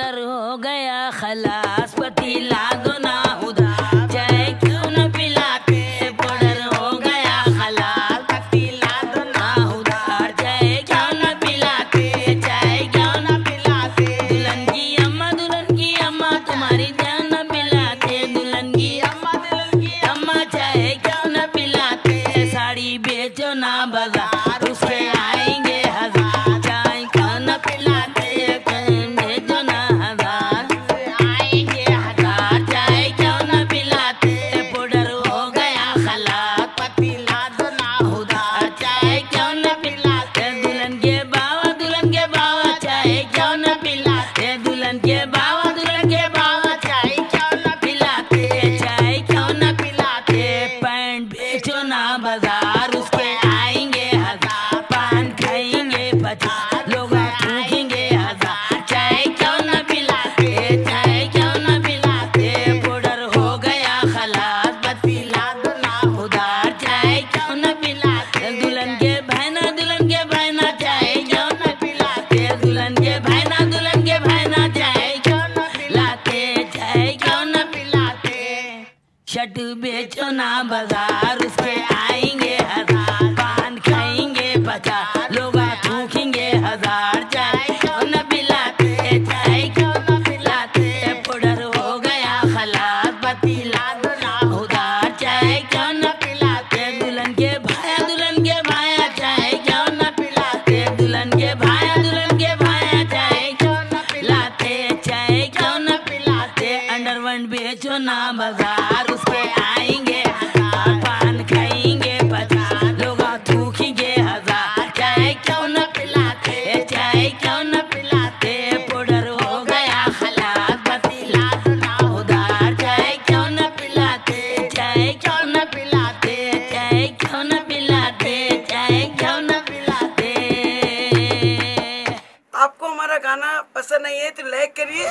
सदर हो गया खलास पतीला ना हुदा जय क्यों न पिलाते पड़र हो गया खलास पतीला ना हुदा जय क्यों न पिलाते, जय क्यों न पिलाते। दुल्हन की अम्मा, दुल्हन की अम्मा, तुम्हारी जान न पिलाते। दुल्हन की अम्मा, दुल्हन की अम्मा, जय क्यों न पिलाते। साड़ी बेचो ना बाज़ार। झट बेचो ना बाज़ार उसके आएँगे हज़ार। पान खाएँगे पचास, लोग थूकेंगे हज़ार। चाय क्यों न पिलाते, चाय क्यों न पिलाते। पुडर हो गया खलास पतीला दो ना चाय क्यों न पिलाते, दुल्हन के भाया, दुल्हन के भाया। चाय क्यों न पिलाते, दुल्हन के भाया, दुल्हन के भाया। चाय क्यों न पिलाते, चाय क्यों न पिलाते। अंडरवन बेचो ना बाज़ार। आपको हमारा गाना पसंद नहीं है तो लाइक करिए।